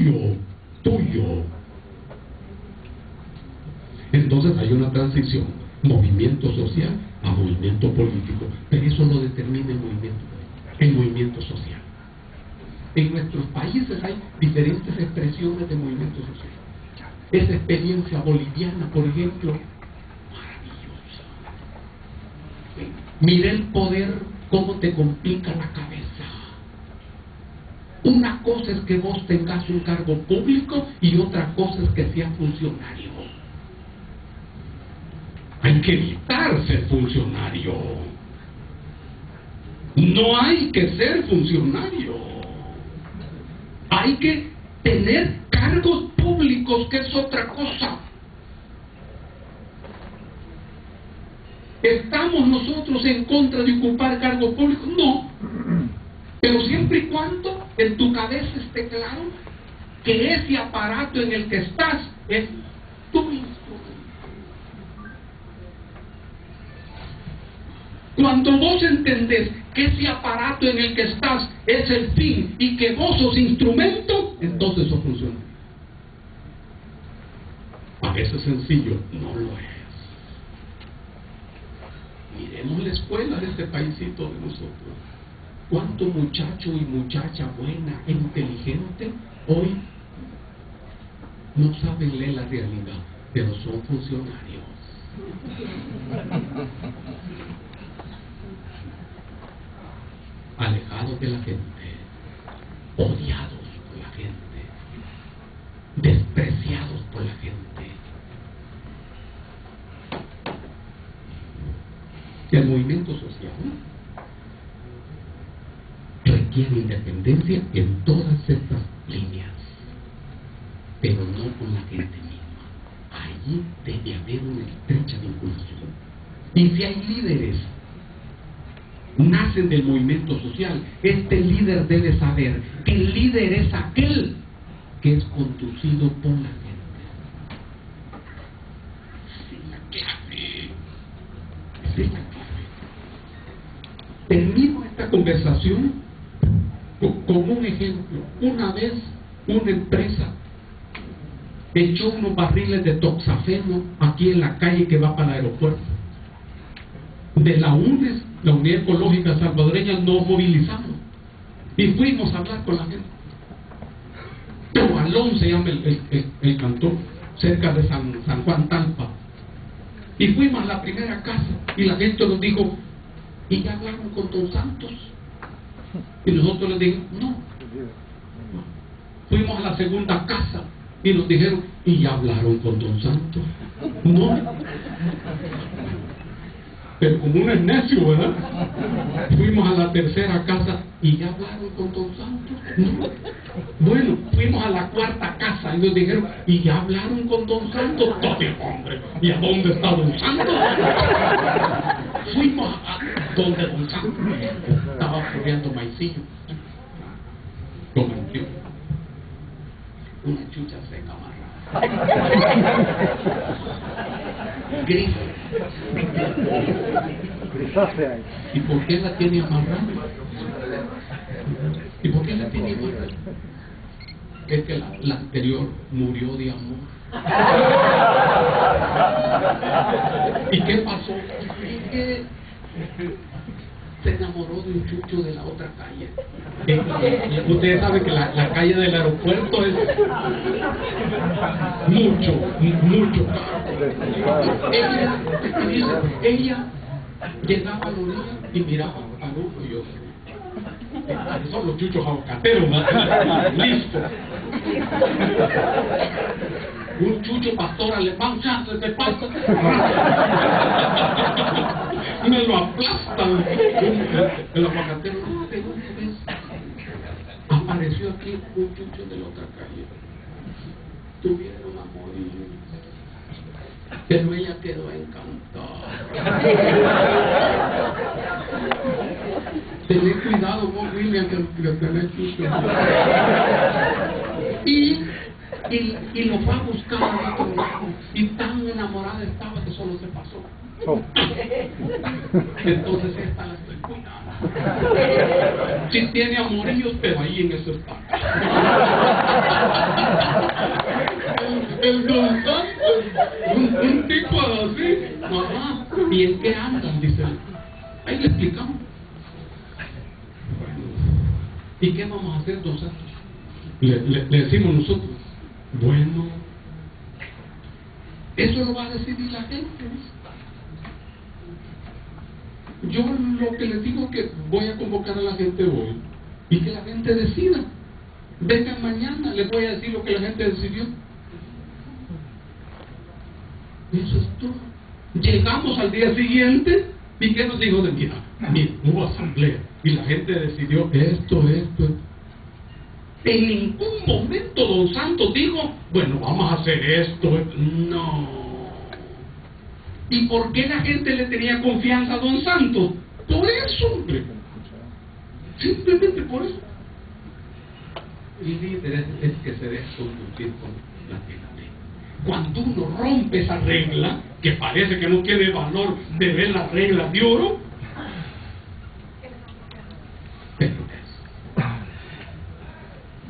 tuyo, tuyo. Entonces hay una transición, movimiento social a movimiento político, pero eso lo determina el movimiento, el movimiento social. En nuestros países hay diferentes expresiones de movimiento social. Esa experiencia boliviana, por ejemplo, maravillosa. Mira el poder, cómo te complica la cabeza. Una cosa es que vos tengas un cargo público y otra cosa es que seas funcionario. Hay que evitar ser funcionario. No hay que ser funcionario. Hay que tener cargos públicos, que es otra cosa. ¿Estamos nosotros en contra de ocupar cargos públicos? No. Pero siempre y cuando en tu cabeza esté claro que ese aparato en el que estás es tu instrumento. Cuando vos entendés que ese aparato en el que estás es el fin y que vos sos instrumento, entonces eso funciona. Parece sencillo, no lo es. Miremos la escuela de este paísito de nosotros. ¿Cuánto muchacho y muchacha buena e inteligente hoy no saben leer la realidad, pero son funcionarios? alejados de la gente, odiados por la gente, despreciados por la gente. El movimiento social requiere independencia en todas estas líneas, pero no con la gente misma. Allí debe haber una estrecha vinculación. Y si hay líderes nacen del movimiento social. Este líder debe saber que el líder es aquel que es conducido por la gente. Termino esta conversación con un ejemplo. Una vez una empresa echó unos barriles de toxafeno aquí en la calle que va para el aeropuerto. De la UNES la Unidad Ecológica Salvadoreña nos movilizamos y fuimos a hablar con la gente. Tobalón se llama el, el, cantón, cerca de San, San Juan Talpa. Y fuimos a la primera casa y la gente nos dijo, ¿y ya hablaron con Don Santos? Y nosotros les dijimos, no. Fuimos a la segunda casa y nos dijeron, ¿y ya hablaron con Don Santos? No. Pero como uno es necio, ¿verdad? Fuimos a la tercera casa y ya hablaron con Don Santos. Bueno, fuimos a la cuarta casa y nos dijeron, y ya hablaron con Don Santos. Todo hombre, ¿y a dónde está Don Santos? Fuimos a donde Don Santos estaba corriendo maicillo. Lo metió. Una chucha seca amarrada. Gris ¿Y por qué la tiene amarrada? ¿Y por qué la tiene amarrada? Es que la, anterior murió de amor. ¿Y qué pasó? Se enamoró de un chucho de la otra calle. Eh, ustedes saben que la, calle del aeropuerto es mucho, mucho Ella, ella llegaba a la orilla y miraba al uno y otro. Son los chuchos aguacateros, listo. Un chucho pastor alemán, ya se te pasa. me lo aplastan. El aguacatero, no, de vez apareció aquí un chucho de la otra calle. Tuvieron amor y pero ella quedó encantada. Tened cuidado vos, William, que, que tenés chucho. Y, y, y lo fue a buscar a otro lado. Y tan enamorada estaba que solo se pasó. Entonces esta la estoy cuidando. Si tiene amorillos, pero ahí en eso está. el don Santos. Un, un tipo así. Mamá, ¿y en qué andan? Dice. Ahí le explicamos. ¿Y qué vamos a hacer, don Santos? Le, le- le decimos nosotros. Bueno, eso lo va a decidir la gente. Yo lo que les digo es que voy a convocar a la gente hoy y que la gente decida. Vengan mañana, les voy a decir lo que la gente decidió. Eso es todo. Llegamos al día siguiente y ¿qué nos dijo de mira? Mira, hubo asamblea y la gente decidió esto, esto, esto. En ningún momento Don Santos dijo, bueno, vamos a hacer esto. No. ¿Y por qué la gente le tenía confianza a Don Santos? Por eso, hombre. Simplemente por eso. El líder es, es que se deja conducir con la gente. Cuando uno rompe esa regla, que parece que no tiene valor de ver las reglas de oro, pero es.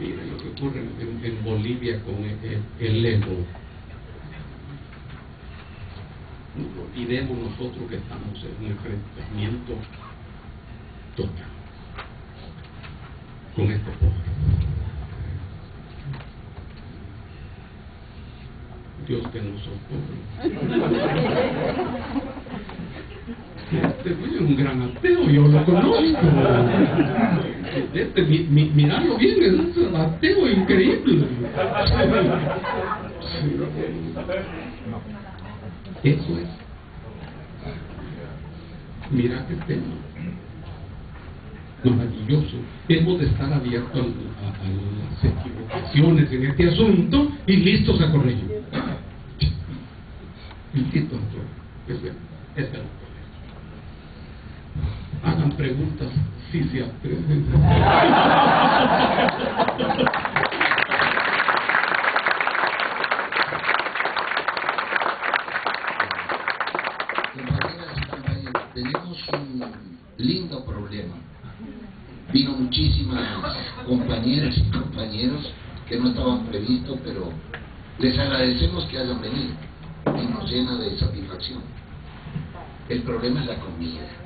Mire lo que ocurre en, en Bolivia con el, el, ego. No olvidemos nosotros que estamos en un enfrentamiento total con este pueblo. Dios que nos socorre. Este es un gran ateo, yo lo conozco. Este, mi, mi, mirarlo bien, es un ateo increíble. Eso es. Mira qué tema. Maravilloso. Hemos de estar abiertos a, las equivocaciones en este asunto y listos a corregir. El. Hagan preguntas y compañeros, tenemos un lindo problema. Vino muchísimas compañeras y compañeros que no estaban previstos, pero les agradecemos que hayan venido y nos llena de satisfacción. El problema es la comida.